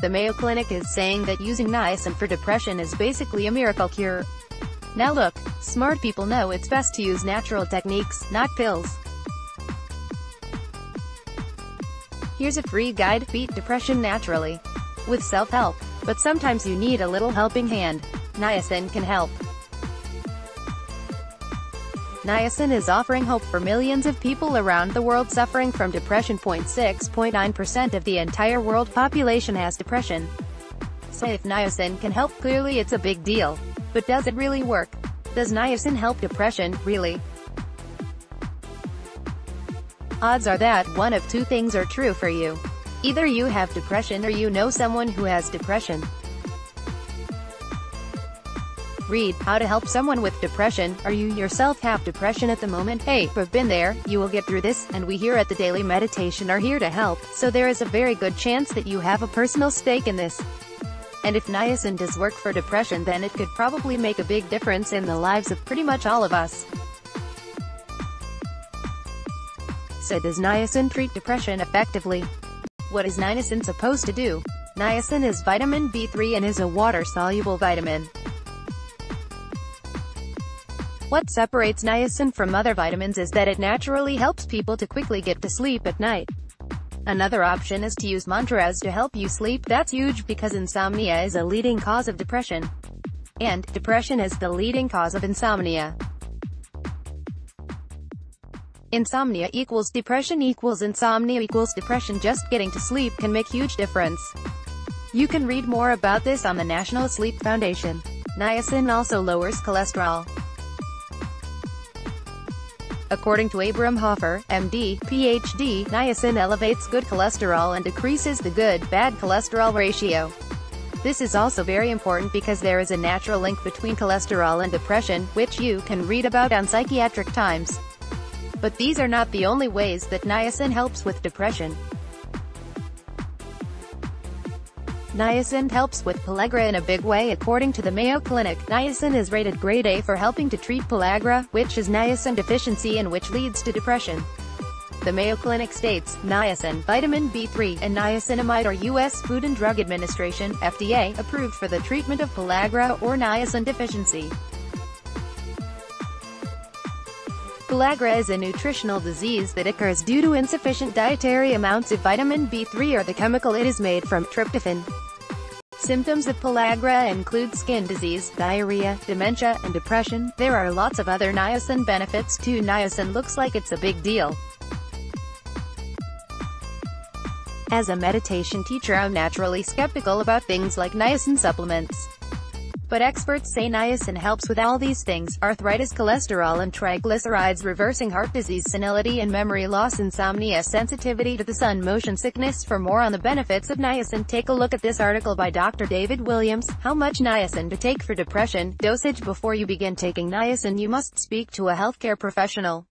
The Mayo Clinic is saying that using niacin for depression is basically a miracle cure. Now look, smart people know it's best to use natural techniques, not pills. Here's a free guide, beat depression naturally. With self-help. But sometimes you need a little helping hand. Niacin can help. Niacin is offering hope for millions of people around the world suffering from depression. 6.9% of the entire world population has depression. So if niacin can help, clearly it's a big deal. But does it really work? Does niacin help depression, really? Odds are that one of two things are true for you. Either you have depression or you know someone who has depression. Read How to Help Someone with Depression. Are you yourself have depression at the moment? Hey, we've been there, you will get through this, and we here at the Daily Meditation are here to help, so there is a very good chance that you have a personal stake in this. And if niacin does work for depression then it could probably make a big difference in the lives of pretty much all of us. So does niacin treat depression effectively? What is niacin supposed to do? Niacin is vitamin B3 and is a water-soluble vitamin. What separates niacin from other vitamins is that it naturally helps people to quickly get to sleep at night. Another option is to use mantras to help you sleep, that's huge because insomnia is a leading cause of depression. And, depression is the leading cause of insomnia. Insomnia equals depression equals insomnia equals depression just getting to sleep can make huge difference. You can read more about this on the National Sleep Foundation. Niacin also lowers cholesterol. According to Abram Hoffer, MD, PhD, niacin elevates good cholesterol and decreases the good-bad cholesterol ratio. This is also very important because there is a natural link between cholesterol and depression, which you can read about on Psychiatric Times. But these are not the only ways that niacin helps with depression. Niacin helps with pellagra in a big way according to the Mayo Clinic. Niacin is rated grade A for helping to treat pellagra, which is niacin deficiency and which leads to depression. The Mayo Clinic states, niacin, vitamin B3, and niacinamide are U.S. Food and Drug Administration, FDA, approved for the treatment of pellagra or niacin deficiency. Pellagra is a nutritional disease that occurs due to insufficient dietary amounts of vitamin B3 or the chemical it is made from, tryptophan. Symptoms of pellagra include skin disease, diarrhea, dementia, and depression. There are lots of other niacin benefits too. Niacin looks like it's a big deal. As a meditation teacher I'm naturally skeptical about things like niacin supplements. But experts say niacin helps with all these things, arthritis cholesterol and triglycerides reversing heart disease senility and memory loss insomnia sensitivity to the sun motion sickness For more on the benefits of niacin take a look at this article by Dr. David Williams, How much niacin to take for depression, dosage Before you begin taking niacin you must speak to a healthcare professional.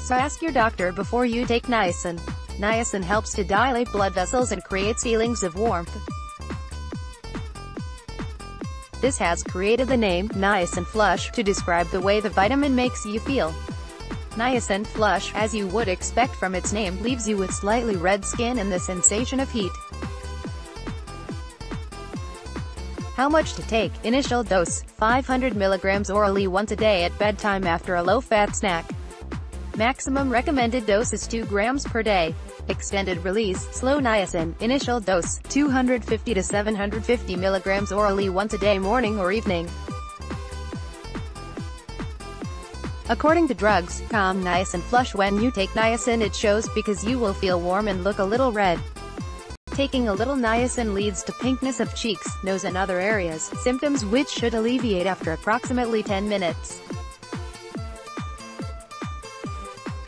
So ask your doctor before you take niacin. Niacin helps to dilate blood vessels and creates feelings of warmth. This has created the name, niacin flush, to describe the way the vitamin makes you feel. Niacin flush, as you would expect from its name, leaves you with slightly red skin and the sensation of heat. How much to take? Initial dose, 500 mg orally once a day at bedtime after a low-fat snack. Maximum recommended dose is 2 grams per day. Extended release, slow niacin, initial dose, 250 to 750 milligrams orally once a day morning or evening. According to drugs, calm niacin flush when you take niacin it shows because you will feel warm and look a little red. Taking a little niacin leads to pinkness of cheeks, nose and other areas, symptoms which should alleviate after approximately 10 minutes.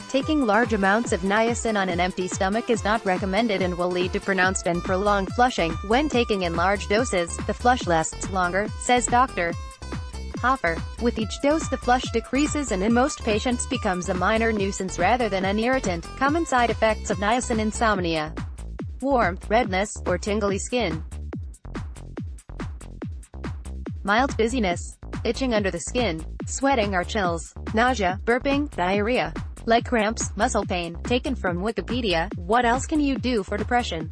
Taking large amounts of niacin on an empty stomach is not recommended and will lead to pronounced and prolonged flushing. When taking in large doses, the flush lasts longer, says Dr. Hoffer. With each dose the flush decreases and in most patients becomes a minor nuisance rather than an irritant. Common side effects of niacin insomnia. Warmth, redness, or tingly skin. Mild dizziness. Itching under the skin. Sweating or chills. Nausea, burping, diarrhea like cramps, muscle pain. Taken from Wikipedia, what else can you do for depression?